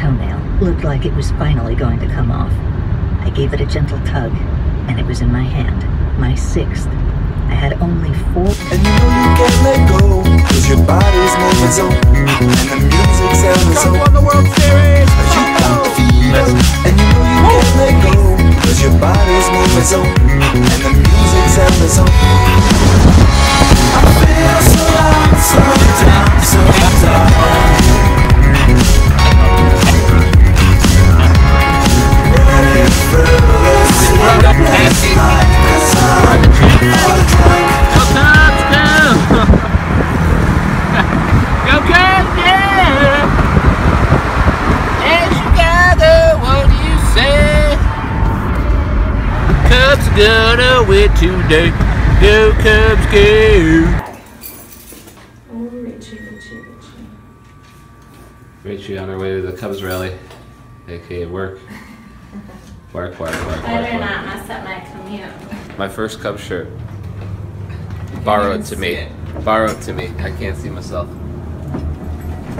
toenail looked like it was finally going to come off. I gave it a gentle tug, and it was in my hand, my sixth. I had only four. And you know you can't let go Cause your body's moving so And the music sounding so won the World Series. You got the fever And you know you can't let go Cause your body's moving so And the music sounding so I feel so loud, so down, so On her way to the Cubs rally, aka work. Work, work, work, work, Better not mess up my commute. My first Cubs shirt. Borrowed to me. Borrowed to me. I can't see myself.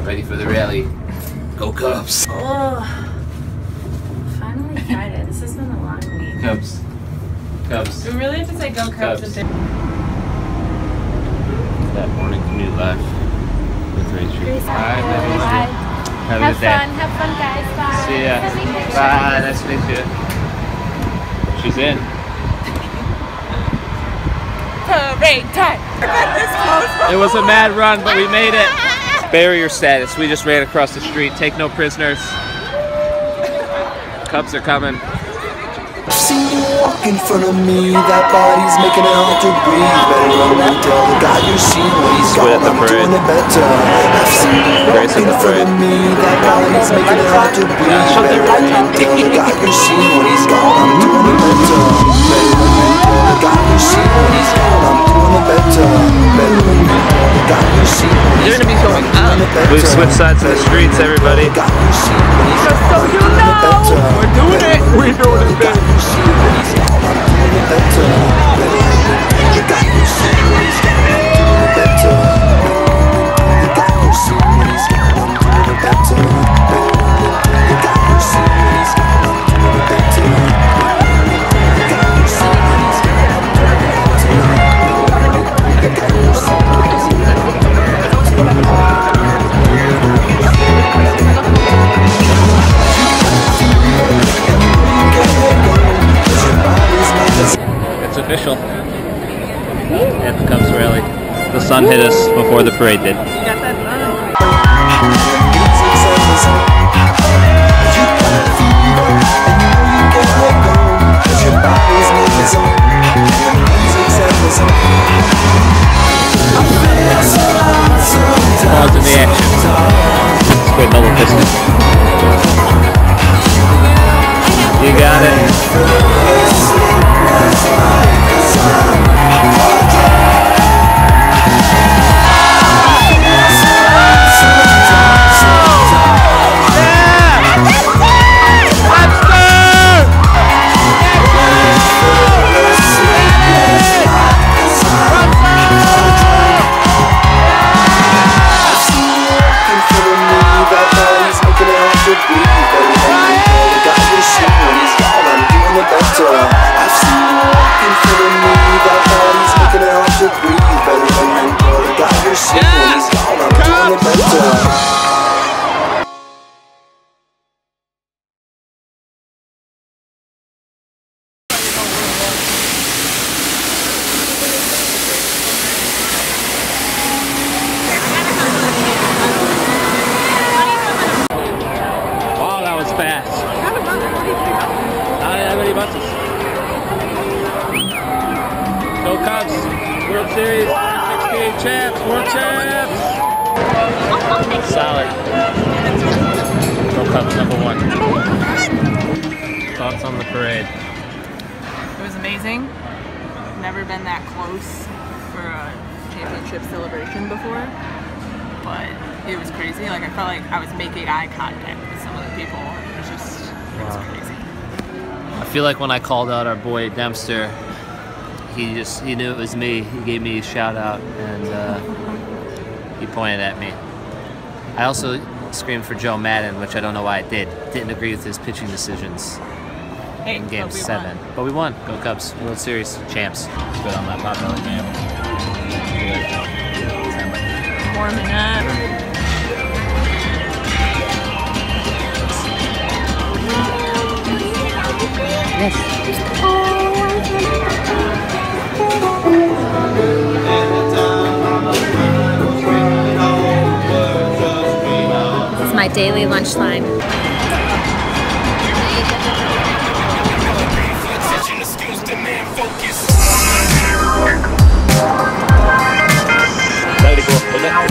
Ready for the rally. Go Cubs! Oh, finally Friday. This has been a long week. Cubs. Cubs. We really have to say go Cubs. Cubs. That morning commute life with Rachel. Baby. Bye. Have a Have good day. fun. Have fun, guys. Bye. See ya. Happy. Bye. Nice to meet you. She's in. Parade time. It was a mad run, but we made it. Barrier status. We just ran across the street. Take no prisoners. Cubs are coming. I've you walk in front of me, that body's making it hard to breathe. Better run and tell the guy you see what he's Sweat got. the I'm parade. doing it better. I've seen you walk Grace of in the front of parade. me, that body's making it hard to breathe. Better run and tell the guy you see what he's got. I'm doing it better. Better run and tell the guy you see what he's got. I'm doing it better. Better run and tell the guy you see what he's got. I'm doing it better. We've switched sides of the streets, everybody. The guy you see what he's got. I'm doing it better. We're doing it. We're doing it, baby. It's before the parade did. Thoughts on the parade? It was amazing. Never been that close for a championship celebration before, but it was crazy. Like I felt like I was making eye contact with some of the people. It was just, it was Wow. crazy. I feel like when I called out our boy Dempster he just he knew it was me. He gave me a shout out and uh, he pointed at me. I also screamed for Joe Maddon, which I don't know why I did. Didn't agree with his pitching decisions in Game but Seven, won. but we won. Go Cubs! World Series champs. Good on that potbelly jam. Warming up. This is my daily lunch line.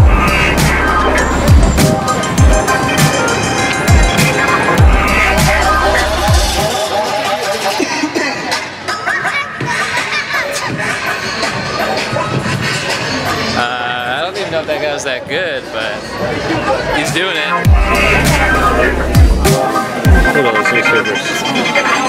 Uh, I don't even know if that guy was that good, but he's doing it. Look at those researchers.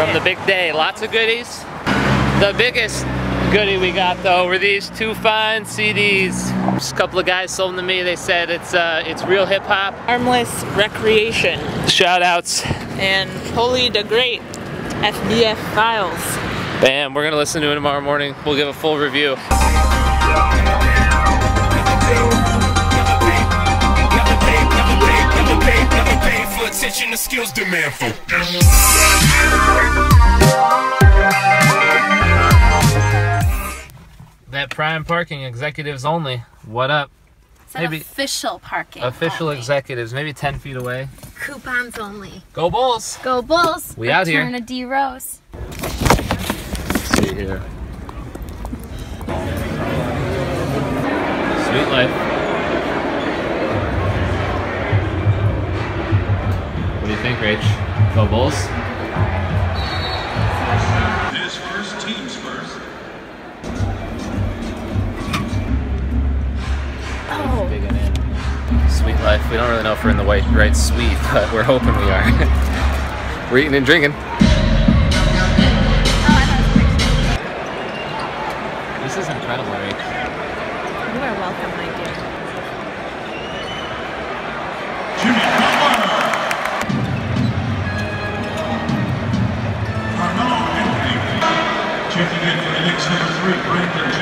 From the big day. Lots of goodies. The biggest goodie we got though were these two fine CDs. Just a couple of guys sold them to me. They said it's uh, it's real hip hop. Armless Recreation Shout outs. and Holy the Great FBF Files. Bam, we're gonna listen to it tomorrow morning. We'll give a full review. Attention, the skills demand focus. That prime parking executives only. What up? It's an Maybe- official parking. Official only. executives, maybe 10 feet away. Coupons only. Go Bulls! Go Bulls. We out here. Return a D Rose. see here. Sweet life. Do you think, Rach? Go Bulls? His first team's first. Oh. Digging in. Sweet life. We don't really know if we're in the right, right suite, but we're hoping we are. we're eating and drinking. Number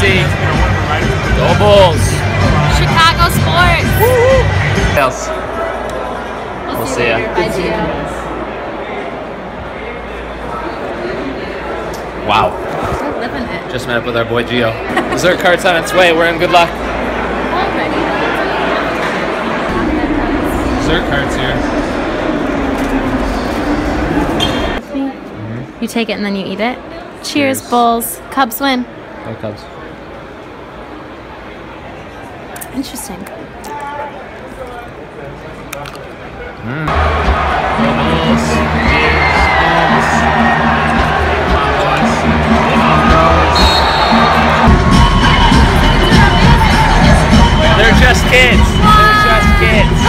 UC. Go Bulls. Chicago sports. What else? We'll see ya. Bye, Gio. Wow. We're living it. Just met up with our boy Gio. Dessert cart's on its way. We're in good luck. Dessert cart's here. You take it and then you eat it. Cheers, Cheers. Bulls. Cubs win. Go Cubs. Interesting. They're just kids. They're just kids.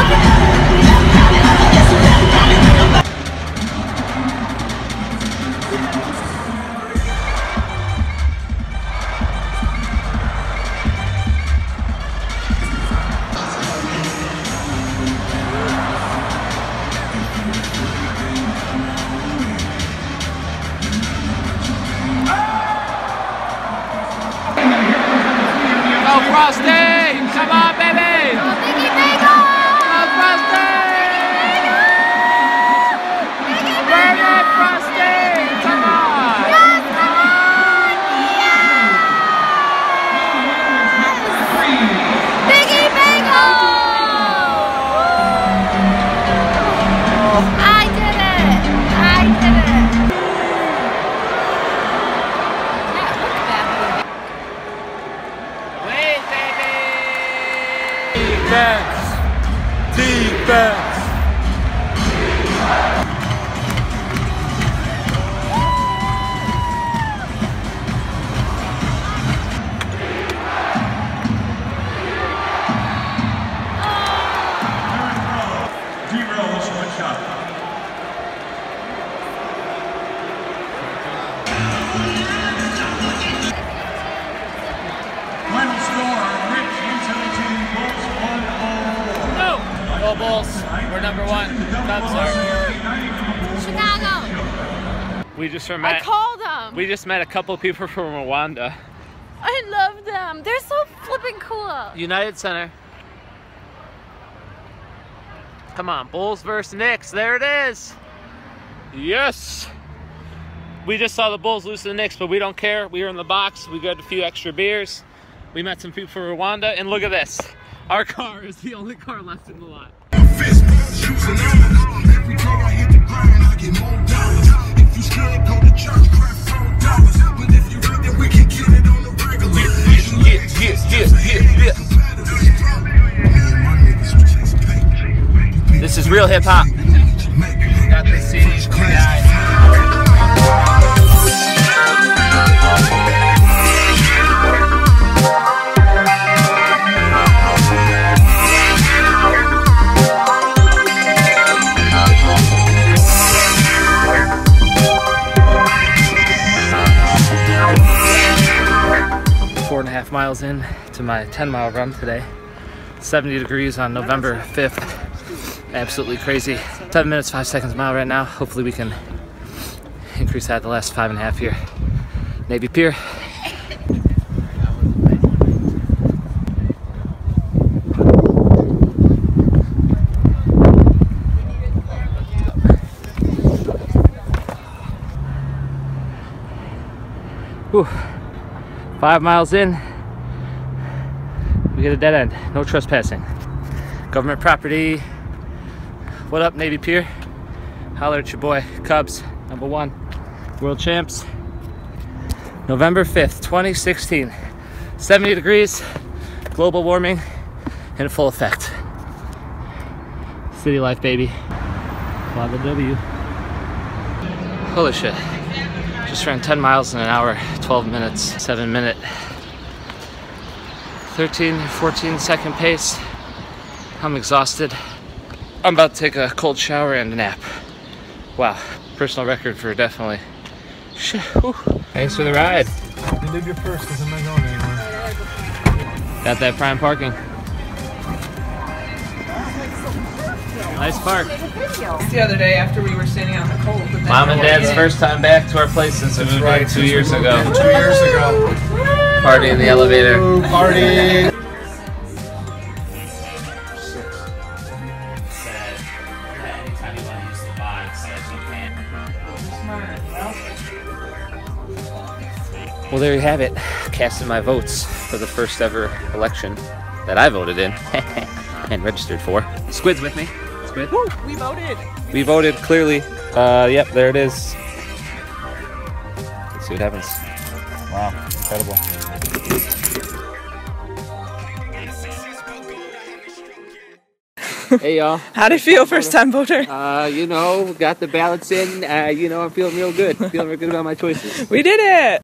Chicago! We I called them! We just met a couple people from Rwanda. I love them! They're so flipping cool! United Center. Come on, Bulls versus Knicks. There it is. Yes. We just saw the Bulls lose to the Knicks, but we don't care. We were in the box. We got a few extra beers. We met some people from Rwanda, and look at this. Our car is the only car left in the lot. Go to church, grab four dollars. But if you we can get it on the regular. Yeah, yeah, yeah, yeah. This is real hip hop. Got the miles in to my 10 mile run today. 70 degrees on November 5th. Absolutely crazy. Seven minutes, five seconds mile right now. Hopefully we can increase that the last five and a half here. Navy Pier. Whew. Five miles in, we hit a dead end. No trespassing. Government property. What up, Navy Pier? Holler at your boy. Cubs, number one. World champs. November 5th, 2016. 70 degrees, global warming in full effect. City life, baby. Lava W. Holy shit. Just ran 10 miles in an hour, 12 minutes, 7 minute 13, 14 second pace. I'm exhausted. I'm about to take a cold shower and a nap. Wow, personal record for definitely. Shit. Thanks for the ride. You live your first because I'm not going anywhere. Got that prime parking. Nice park. The other day after we were standing out in the cold. But then Mom and Dad's first time back to our place since we moved in two years ago. Two years ago. Party in the elevator. Party. Well, there you have it. Casting my votes for the first ever election that I voted in and registered for. Squid's with me. Squid. We voted. We voted clearly. Uh, yep, there it is. Let's see what happens. Wow, incredible. hey y'all. How'd it feel, first time voter? Uh, you know, got the ballots in. Uh, you know, I'm feeling real good. Feeling real good about my choices. We did it.